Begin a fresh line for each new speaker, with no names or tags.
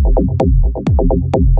本当に。